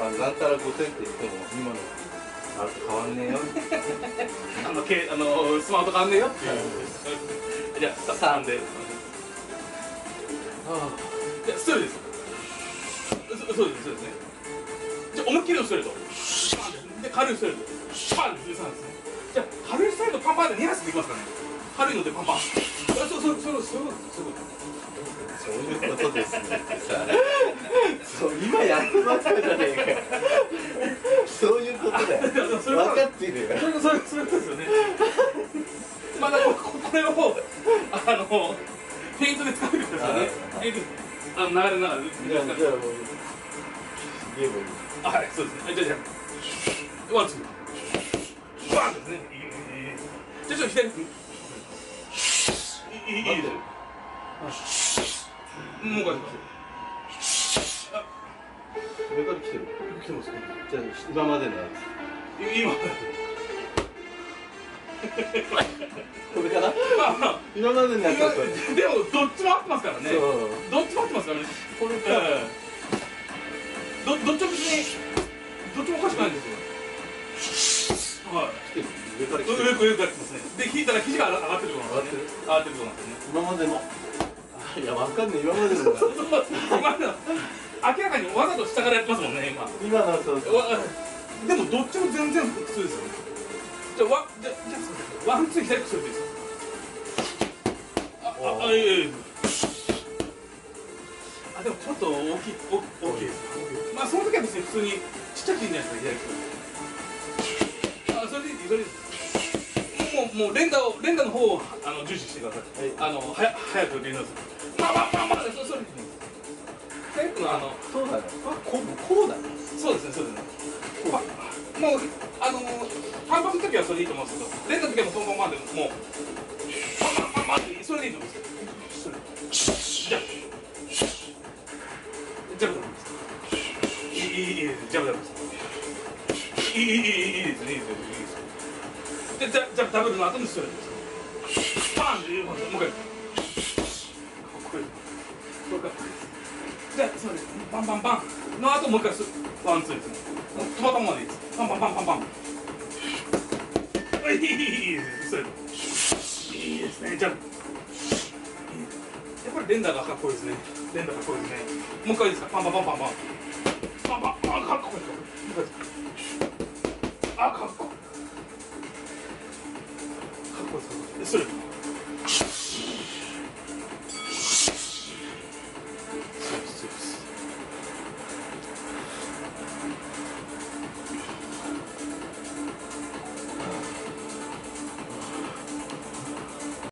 まあなんたら5点って言っても今のあれと変わんねえよあのけあのスマート変わんねえよっていうじゃあ3でじゃあストレートですそそうですそうですねじゃあ思いっきりのストレートシャンで軽いストレートシャンで13ですねじゃあ軽いストレートパンパンで2発できますかね軽いのでパンパンそうそうそうそうそうそうそういうことですねそう今やそういうことだよ。分かってるよ。それそれそれですよね。まあだからここれをあのペイントで使ね。あの流れながらじゃあじゃあもうゲームあはいそうですね。じゃあじゃあ。ワンツーバンですねいいいいいいじゃあちょっと左。にいいいいいいですもう一回あ上から来てる。来てますねじゃあ今までのや今。つこれかな？今までのやつでもどっちも合ってますからね。どっちも合ってますからね。これか。ええ。どどっちも別にどっちもおかしくないんですよ。はい。来てる。上から来て上る。上上から来てますね。で引いたら肘が上がってるところなんですね。上がってる。ところなんですね。今までの。あいやわかんない。今までの。今の明らかにわざと下からやってますもんね今。今のはそうわでもどっちも全然普通ですよね。じゃあワじゃじゃワンツー左口それですかあああいえいえあでもちょっと大きいお大きい。ですまあその時は別に普通にちっちゃくていいんじゃないですか左口あそれでいいそれでいいもうもう連打を連打の方をあの重視してください、あのはや早く連打する。まあまあまあまあそそれでいい。です左口のあのそうだねこうこうだねそうですね、そうですね。まあ、もう、あのー、反発の時はそれでいいと思うんですけど、連打の時はもうそのままでもう、パンパンパンパンって、それでいいと思うんですよ。それ。じゃあ、ジャブです。いい、いい、いいです。ジャブダブです。いい、いい、いい、いいですね、いいですね、いいです。で、ジャジャブダブルの後にストレートです。パンってもう一回。かっこいい。これかっこいいです。でそうですバンバンバン。の後もう一回すワンツーですトマトまでい。い。ですバンバンバンバンバンはい。い。い。ですそれい。い。ですねじゃあやっぱり連打がかっこい。い。ですね連打かっこい。い。ですねもう一回い。い。ですかバンバンバンバンバンバンバンバンかっこい。い。もう一回あかっこい。い。かっこい。い。ですそれ